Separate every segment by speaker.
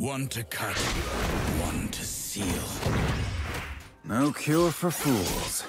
Speaker 1: One to cut, one to seal.
Speaker 2: No cure for fools.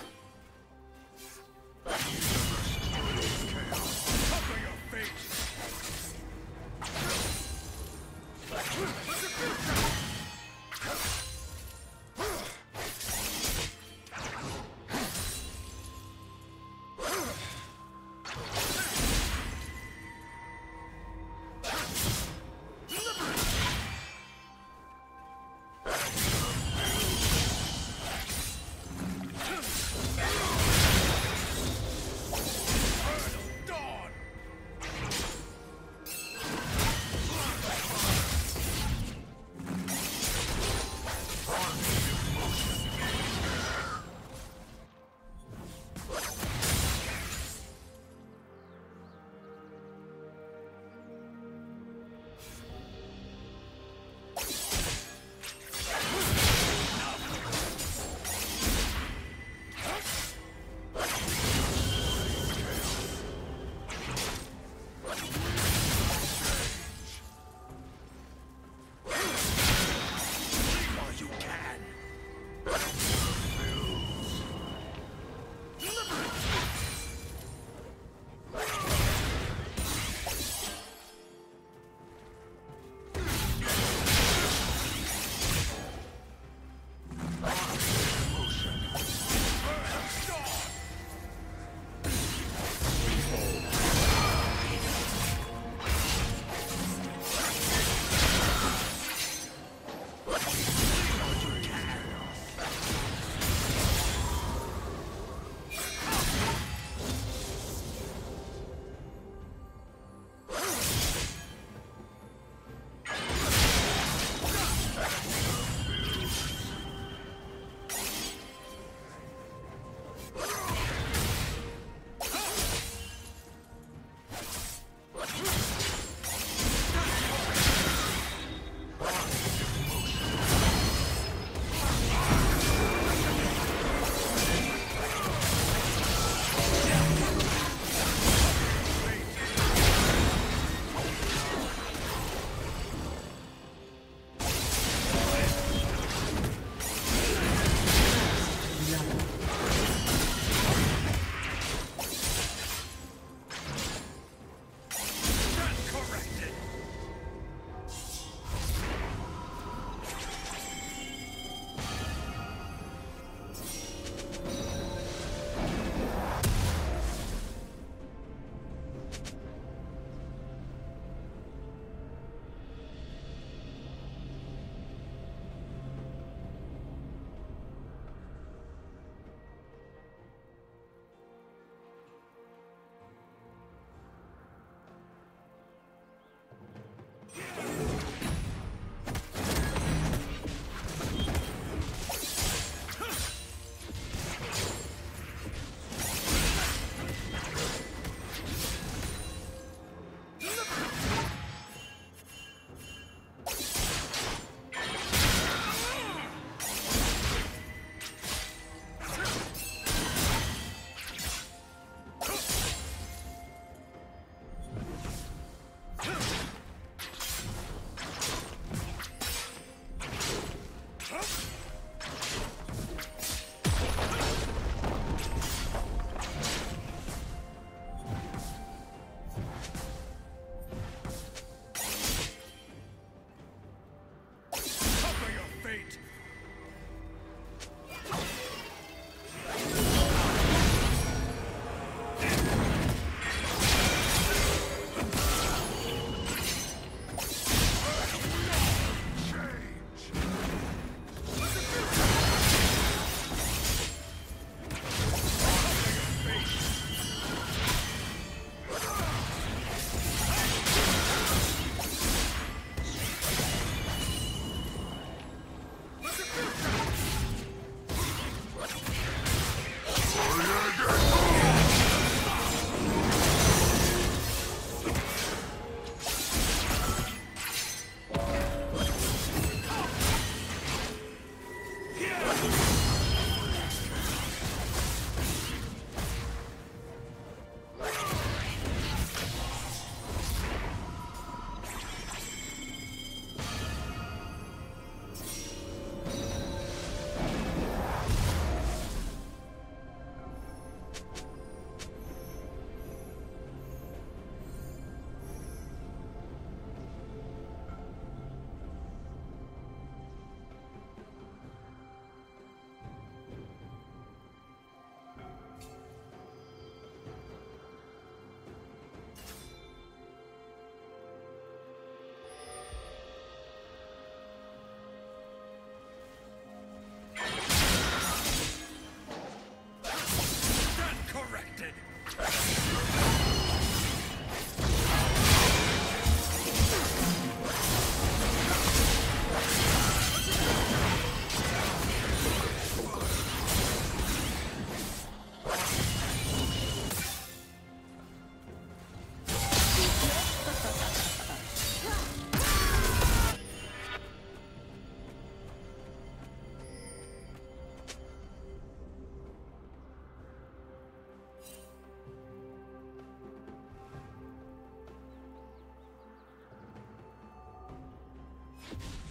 Speaker 3: Slain the dragon.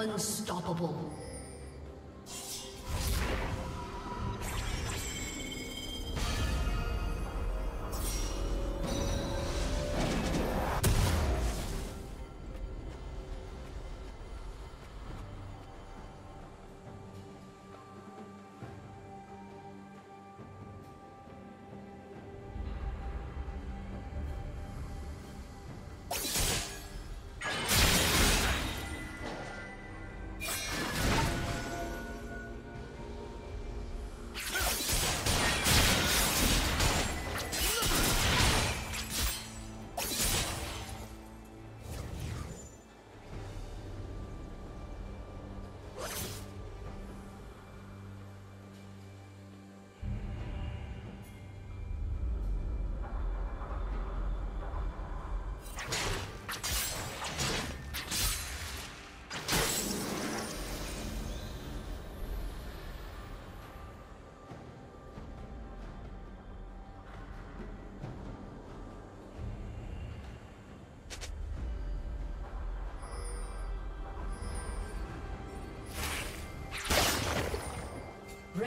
Speaker 3: Unstoppable.